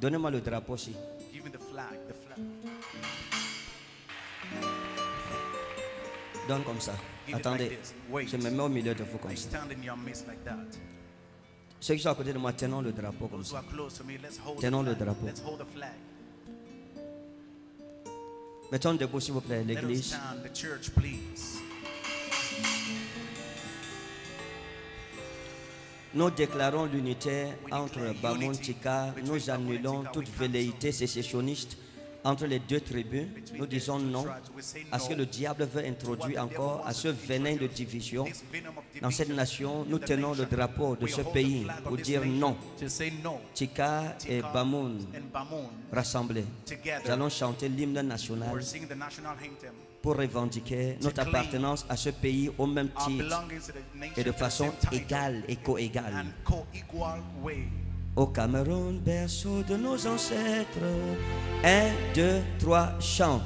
Donnez-moi le drapeau aussi. Give me the flag. The flag. Donne comme ça. Give Attendez. like. Je me mets au milieu de vous I comme ça. like that. Ceux qui sont à côté de moi, tenons le drapeau comme Those ça. are close to me, let's hold Tenons the le drapeau. Let's hold the flag. Mettons debout, s'il vous plaît, l'église. Nous déclarons l'unité entre Bamon Tika. Nous annulons toute velléité sécessionniste entre les deux tribus. Nous disons non à ce que le diable veut introduire encore, à ce venin de division. Dans cette nation, nous tenons le drapeau de ce pays pour dire non. Tika et Bamoun rassemblés. Nous allons chanter l'hymne national pour revendiquer notre appartenance à ce pays au même titre et de façon égale et coégale. Au Cameroun, berceau de nos ancêtres. Un, deux, trois, chant.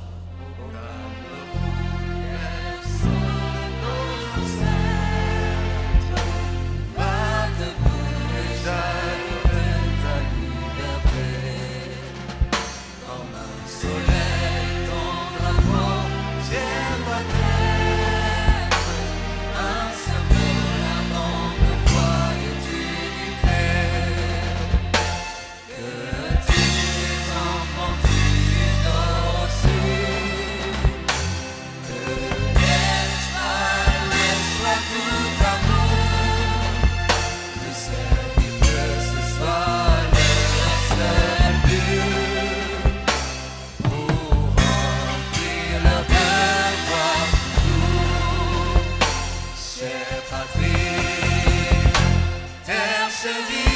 Vaseline.